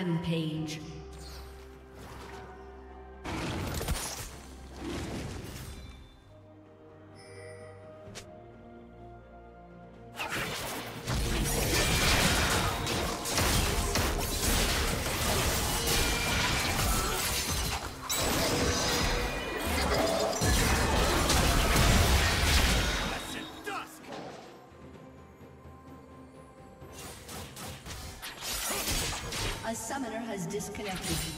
Rampage. Disconnected.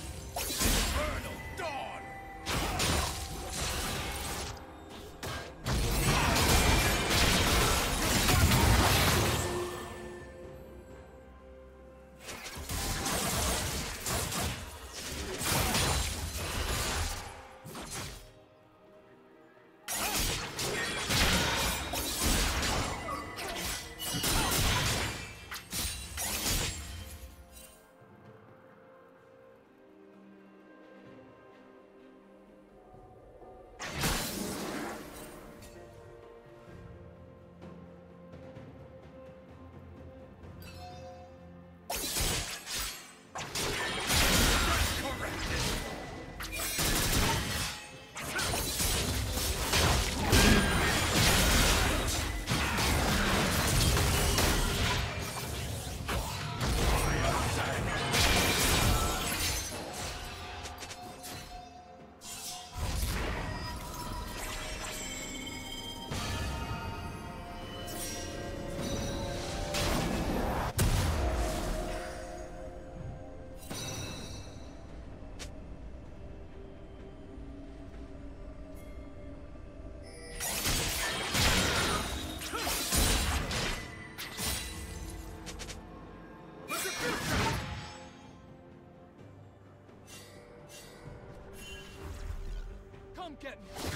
Come get me!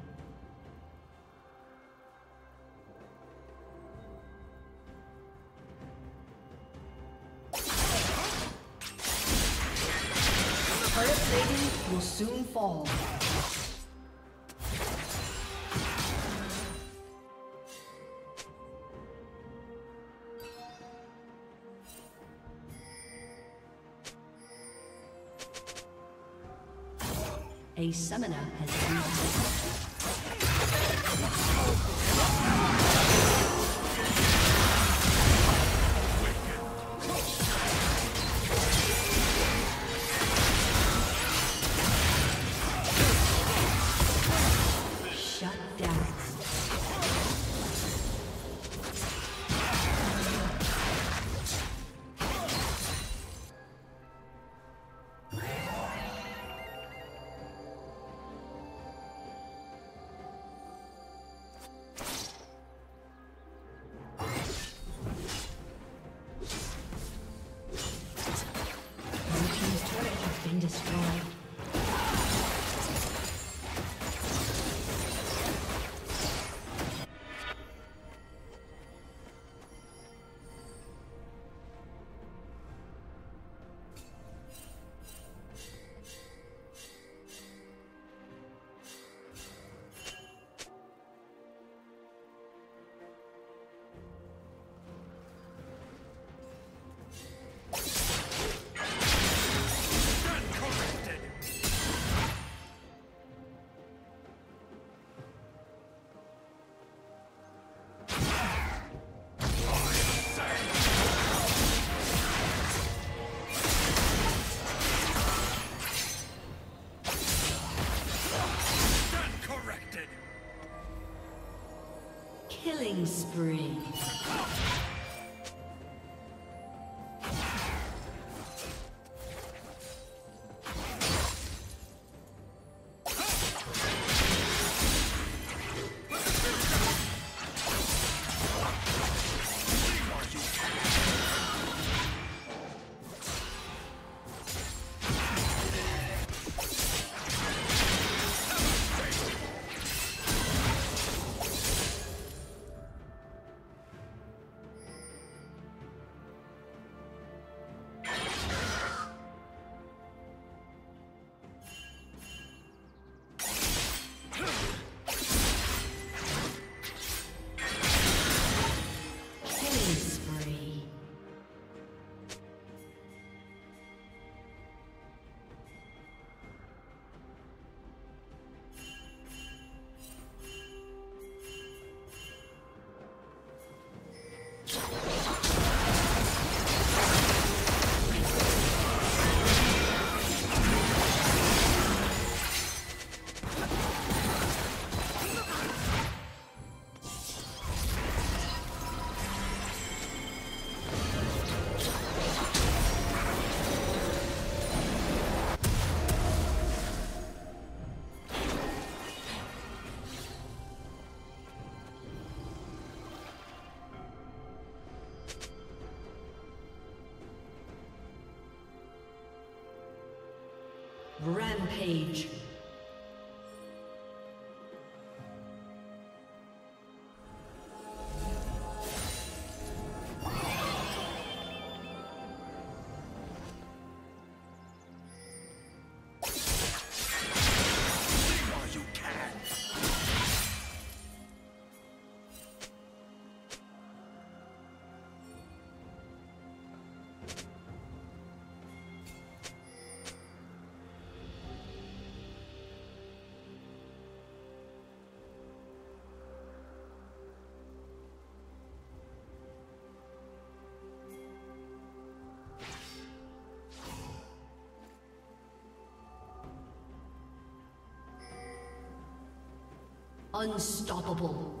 Summoner has Rampage. Unstoppable.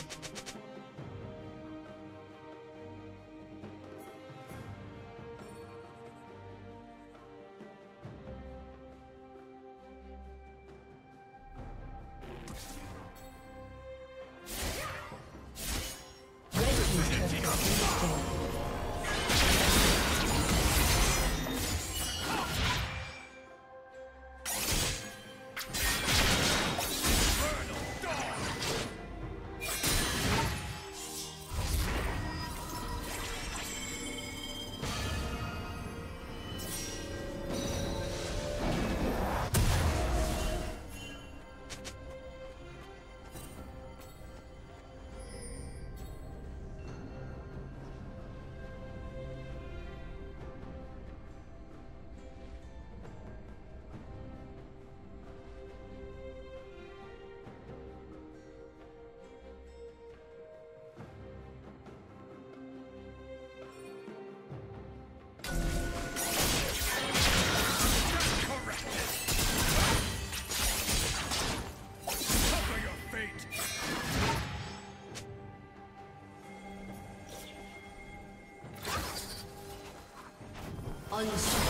Unstoppable.